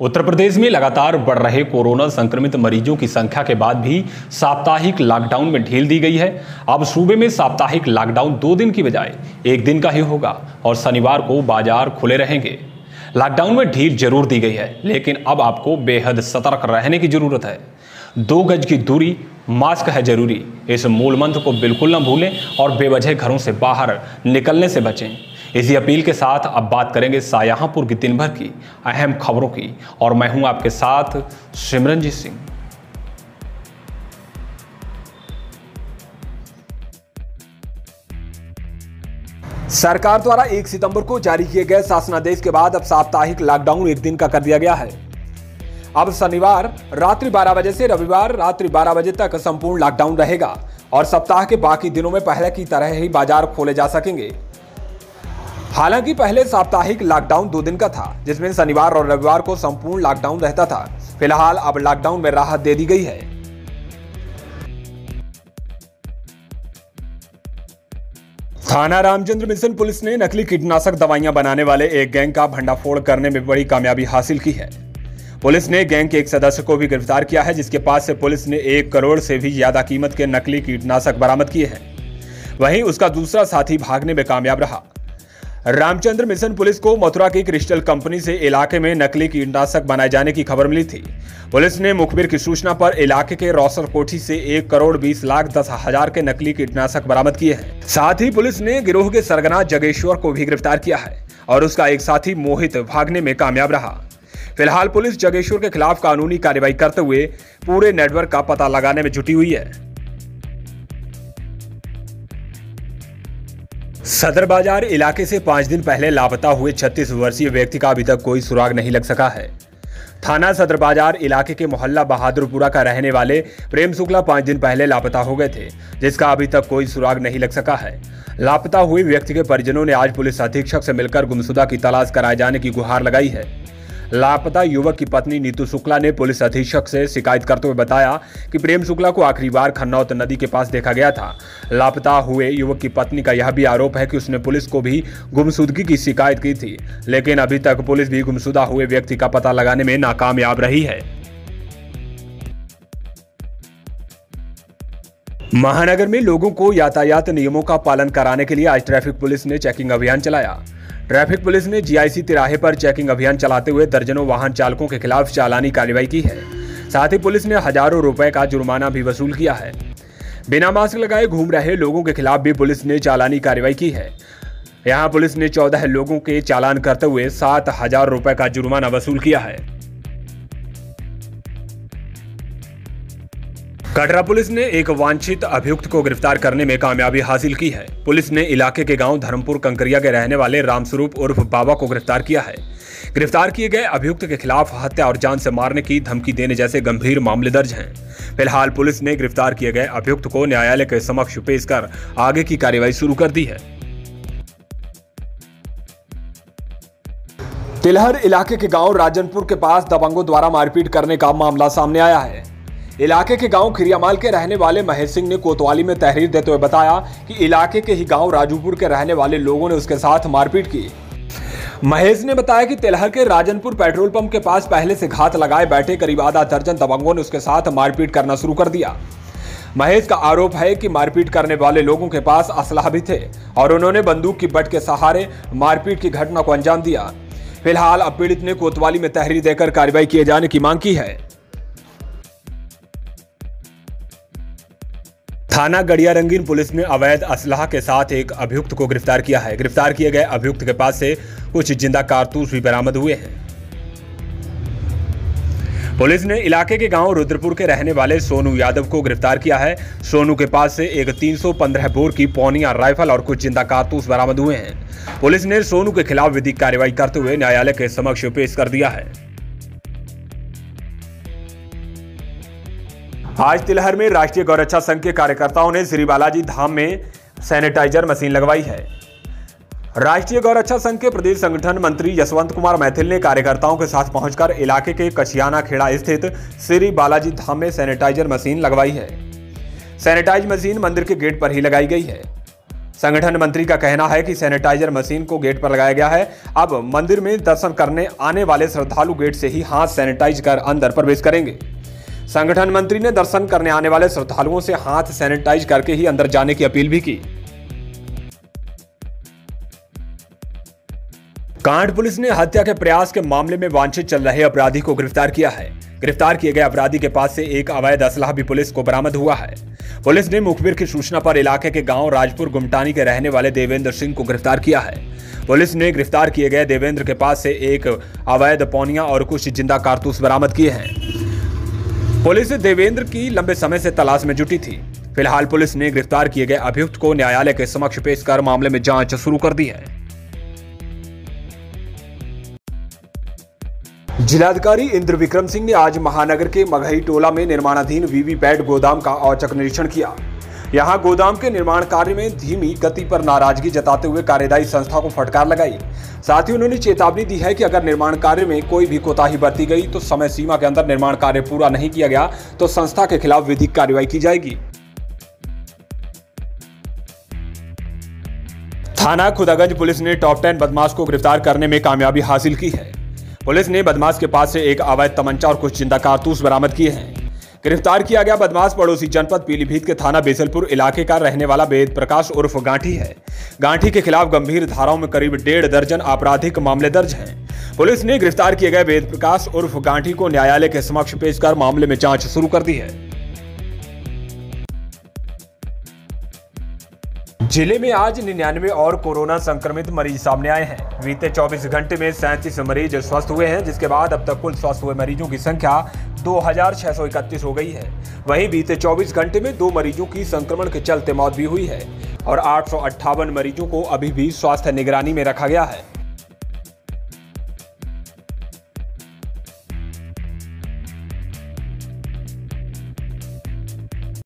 उत्तर प्रदेश में लगातार बढ़ रहे कोरोना संक्रमित मरीजों की संख्या के बाद भी साप्ताहिक लॉकडाउन में ढील दी गई है। अब सूबे में साप्ताहिक लॉकडाउन दो दिन की बजाय एक दिन का ही होगा और शनिवार को बाज़ार खुले रहेंगे। लॉकडाउन में ढील ज़रूर दी गई है, लेकिन अब आपको बेहद सतर्क रहने की ज़रूरत है। दो गज की दूरी, मास्क है ज़रूरी। इस मूल मंत्र को बिल्कुल न भूलें और बेवजह घरों से बाहर निकलने से बचें। इसी अपील के साथ अब बात करेंगे शाहजहांपुर की दिन भर की अहम खबरों की। और मैं हूँ आपके साथ सिमरनजीत सिंह। सरकार द्वारा 1 सितंबर को जारी किए गए शासनादेश के बाद अब साप्ताहिक लॉकडाउन एक दिन का कर दिया गया है। अब शनिवार, रात्रि 12 बजे से रविवार, रात्रि 12 बजे तक संपूर्ण लॉकडाउन रहेगा और सप्ताह के बाकी दिनों में पहले की तरह ही बाज़ार खोले जा सकेंगे। हालाँकि पहले साप्ताहिक लॉकडाउन दो दिन का था, जिसमें शनिवार और रविवार को संपूर्ण लॉकडाउन रहता था। फ़िलहाल अब लॉकडाउन में राहत दे दी गई है। थाना रामचंद्र मिशन पुलिस ने नकली कीटनाशक दवाइयाँ बनाने वाले एक गैंग का भंडाफोड़ करने में बड़ी कामयाबी हासिल की है। पुलिस ने गैंग के एक सदस्य को भी गिरफ़्तार किया है, जिसके पास से पुलिस ने एक करोड़ से भी ज़्यादा कीमत के नकली कीटनाशक बरामद किए हैं। वहीं उसका दूसरा साथी भागने में कामयाब रहा। रामचंद्र मिशन पुलिस को मथुरा की क्रिस्टल कंपनी से इलाके में नकली कीटनाशक बनाए जाने की खबर मिली थी। पुलिस ने मुखबिर की सूचना पर इलाके के रौसर कोठी से एक करोड़ बीस लाख दस हज़ार के नकली कीटनाशक बरामद किए हैं। साथ ही पुलिस ने गिरोह के सरगना जगेश्वर को भी गिरफ़्तार किया है और उसका एक साथी मोहित भागने में कामयाब रहा। फ़िलहाल पुलिस जगेश्वर के खिलाफ कानूनी कार्रवाई करते हुए पूरे नेटवर्क का पता लगाने में जुटी हुई है। सदर बाज़ार इलाके से पाँच दिन पहले लापता हुए 36 वर्षीय व्यक्ति का अभी तक कोई सुराग नहीं लग सका है। थाना सदर बाज़ार इलाके के मोहल्ला बहादुरपुरा का रहने वाले प्रेम शुक्ला पाँच दिन पहले लापता हो गए थे, जिसका अभी तक कोई सुराग नहीं लग सका है। लापता हुए व्यक्ति के परिजनों ने आज पुलिस अधीक्षक से मिलकर गुमशुदा की तलाश कराए जाने की गुहार लगाई है। लापता युवक की पत्नी नीतू शुक्ला ने पुलिस अधीक्षक से शिकायत करते हुए बताया कि प्रेम शुक्ला को आखिरी बार खन्नौत नदी के पास देखा गया था। लापता हुए युवक की पत्नी का यह भी आरोप है कि उसने पुलिस को भी गुमशुदगी की शिकायत की थी, लेकिन अभी तक पुलिस भी गुमशुदा हुए व्यक्ति का पता लगाने में नाकामयाब रही है। महानगर में लोगों को यातायात नियमों का पालन कराने के लिए आज ट्रैफ़िक पुलिस ने चेकिंग अभियान चलाया। ट्रैफ़िक पुलिस ने जीआईसी तिराहे पर चेकिंग अभियान चलाते हुए दर्जनों वाहन चालकों के खिलाफ चालानी कार्रवाई की है। साथ ही पुलिस ने हज़ारों रुपए का जुर्माना भी वसूल किया है। बिना मास्क लगाए घूम रहे लोगों के खिलाफ भी पुलिस ने चालानी कार्रवाई की है। यहाँ पुलिस ने चौदह लोगों के चालान करते हुए सात हज़ार रुपए का जुर्माना वसूल किया है। कटरा पुलिस ने एक वांछित अभियुक्त को गिरफ़्तार करने में कामयाबी हासिल की है। पुलिस ने इलाके के गाँव धर्मपुर कंकरिया के रहने वाले रामस्वरूप उर्फ़ बाबा को गिरफ़्तार किया है। गिरफ़्तार किए गए अभियुक्त के खिलाफ हत्या और जान से मारने की धमकी देने जैसे गंभीर मामले दर्ज हैं। फ़िलहाल पुलिस ने गिरफ़्तार किए गए अभियुक्त को न्यायालय के समक्ष पेश कर आगे की कार्यवाही शुरू कर दी है। तिलहर इलाके के गाँव राजनपुर के पास दबंगों द्वारा मारपीट करने का मामला सामने आया है। इलाके के गाँव खिरियामाल के रहने वाले महेश सिंह ने कोतवाली में तहरीर देते हुए बताया कि इलाके के ही गाँव राजूपुर के रहने वाले लोगों ने उसके साथ मारपीट की। महेश ने बताया कि तेलहर के राजनपुर पेट्रोल पंप के पास पहले से घात लगाए बैठे करीब आधा दर्जन दबंगों ने उसके साथ मारपीट करना शुरू कर दिया। महेश का आरोप है कि मारपीट करने वाले लोगों के पास असलाह भी थे और उन्होंने बंदूक की बट के सहारे मारपीट की घटना को अंजाम दिया। फ़िलहाल अब पीड़ित ने कोतवाली में तहरीर देकर कार्रवाई किए जाने की मांग की है। थाना गड़िया रंगीन पुलिस ने अवैध असलाह के साथ एक अभियुक्त को गिरफ़्तार किया है। गिरफ़्तार किए गए अभियुक्त के पास से कुछ ज़िंदा कारतूस भी बरामद हुए हैं। पुलिस ने इलाके के गाँव रुद्रपुर के रहने वाले सोनू यादव को गिरफ़्तार किया है। सोनू के पास से एक 315 बोर की पौनिया, राइफल और कुछ ज़िंदा कारतूस बरामद हुए हैं। पुलिस ने सोनू के खिलाफ विधिक कार्रवाई करते हुए न्यायालय के समक्ष पेश कर दिया है। आज तिलहर में राष्ट्रीय गौरक्षा संघ के कार्यकर्ताओं ने श्री बालाजी धाम में सैनिटाइजर मशीन लगवाई है। राष्ट्रीय गौरक्षा संघ के प्रदेश संगठन मंत्री यशवंत कुमार मैथिल ने कार्यकर्ताओं के साथ पहुंचकर इलाके के कछियाना खेड़ा स्थित श्री बालाजी धाम में सैनिटाइजर मशीन लगवाई है। सैनिटाइज मशीन मंदिर के गेट पर ही लगाई गई है। संगठन मंत्री का कहना है कि सैनिटाइजर मशीन को गेट पर लगाया गया है। अब मंदिर में दर्शन करने आने वाले श्रद्धालु गेट से ही हाथ सैनिटाइज कर अंदर प्रवेश करेंगे। संगठन मंत्री ने दर्शन करने आने वाले श्रद्धालुओं से हाथ सैनिटाइज करके ही अंदर जाने की अपील भी की। कांड पुलिस ने हत्या के प्रयास के मामले में वांछित चल रहे अपराधी को गिरफ़्तार किया है। गिरफ़्तार किए गए अपराधी के पास से एक अवैध असलाह भी पुलिस को बरामद हुआ है। पुलिस ने मुखबिर की सूचना पर इलाके के गाँव राजपुर गुमटानी के रहने वाले देवेंद्र सिंह को गिरफ़्तार किया है। पुलिस ने गिरफ़्तार किए गए देवेंद्र के पास से एक अवैध पौनिया और कुछ ज़िंदा कारतूस बरामद किए हैं। पुलिस देवेंद्र की लंबे समय से तलाश में जुटी थी। फ़िलहाल पुलिस ने गिरफ़्तार किए गए अभियुक्त को न्यायालय के समक्ष पेश कर मामले में जाँच शुरू कर दी है। जिलाधिकारी इंद्र विक्रम सिंह ने आज महानगर के मगही टोला में निर्माणाधीन वीवीपैट गोदाम का औचक निरीक्षण किया। यहाँ गोदाम के निर्माण कार्य में धीमी गति पर नाराज़गी जताते हुए कार्यदायी संस्था को फटकार लगाई। साथ ही उन्होंने चेतावनी दी है कि अगर निर्माण कार्य में कोई भी कोताही बरती गई तो समय सीमा के अंदर निर्माण कार्य पूरा नहीं किया गया तो संस्था के खिलाफ विधिक कार्रवाई की जाएगी। थाना खुदागंज पुलिस ने टॉप टेन बदमाश को गिरफ़्तार करने में कामयाबी हासिल की है। पुलिस ने बदमाश के पास से एक अवैध तमंचा और कुछ ज़िंदा कारतूस बरामद किए हैं। गिरफ़्तार किया गया बदमाश पड़ोसी जनपद पीलीभीत के थाना बेसलपुर इलाके का रहने वाला वेद प्रकाश उर्फ़ गांठी है। गांठी के खिलाफ गंभीर धाराओं में करीब डेढ़ दर्जन आपराधिक मामले दर्ज हैं। पुलिस ने गिरफ़्तार किए गए वेद प्रकाश उर्फ़ गांठी को न्यायालय के समक्ष पेश कर मामले में जाँच शुरू कर दी है। ज़िले में आज निन्यानवे और कोरोना संक्रमित मरीज़ सामने आए हैं। बीते 24 घंटे में सैंतीस मरीज़ स्वस्थ हुए हैं, जिसके बाद अब तक कुल स्वस्थ हुए मरीजों की संख्या 2631 हो गई है। वहीं बीते 24 घंटे में दो मरीजों की संक्रमण के चलते मौत भी हुई है और आठ सौ अट्ठावन मरीजों को अभी भी स्वास्थ्य निगरानी में रखा गया है।